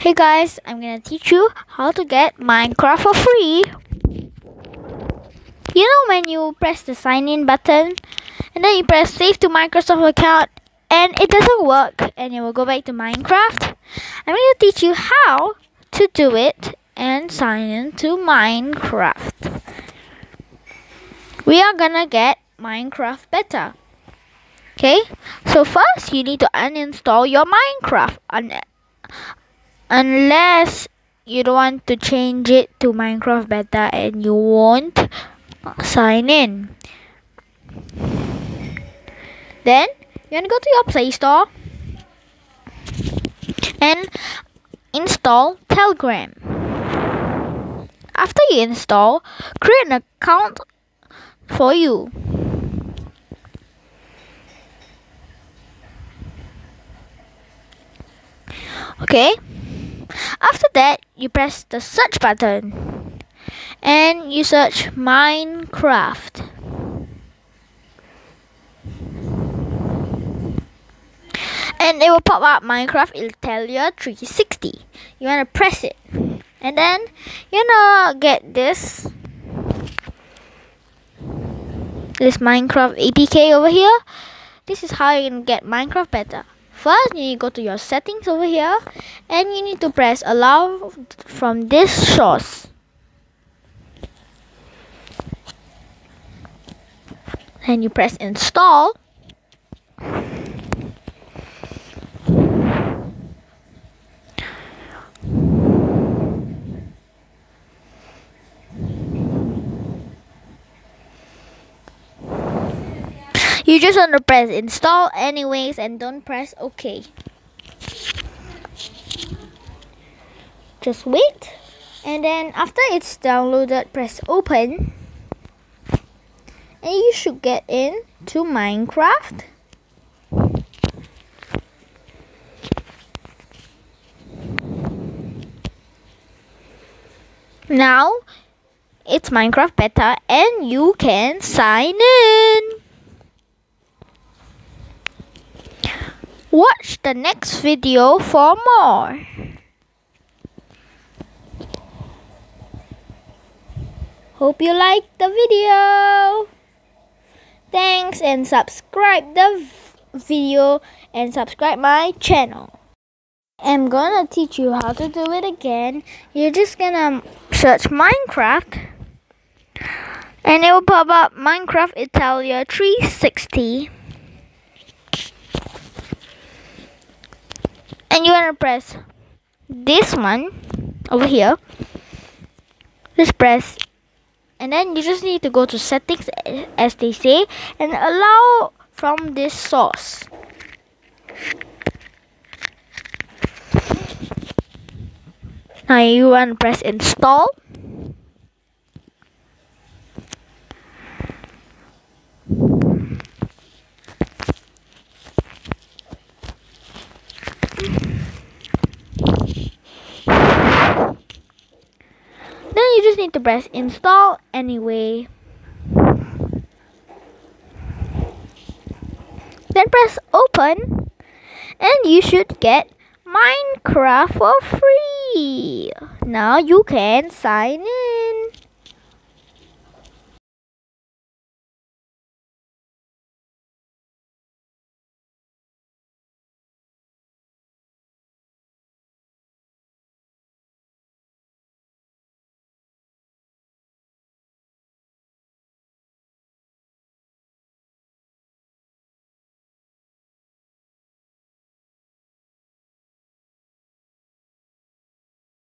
Hey guys, I'm gonna teach you how to get Minecraft for free. You know when you press the sign in button and then you press save to Microsoft account and it doesn't work and you will go back to Minecraft? I'm gonna teach you how to do it and sign in to Minecraft. We are gonna get Minecraft beta. Okay, so first you need to uninstall your Minecraft un- unless you don't want to change it to Minecraft beta and you won't uh, sign in. Then you're gonna go to your Play Store and install Telegram. After you install, create an account for you. Okay. After that, you press the search button and you search Minecraft. And it will pop up Minecraft Italia 360. You want to press it. And then you know get this this Minecraft APK over here. This is how you can get Minecraft beta. First, you need to go to your settings over here and you need to press allow from this source. And you press install. You just want to press install anyways and don't press OK. Just wait. And then after it's downloaded, press open. And you should get in to Minecraft. Now, it's Minecraft beta and you can sign in. Watch the next video for more. Hope you liked the video. Thanks and subscribe the video and subscribe my channel. I'm gonna teach you how to do it again. You're just gonna search Minecraft and it will pop up Minecraft Italia 360. You want to press this one over here. Just press and then you just need to go to settings as they say and allow from this source. Now you want to press install you just need to press install anyway. Then press open and you should get Minecraft for free. Now you can sign in.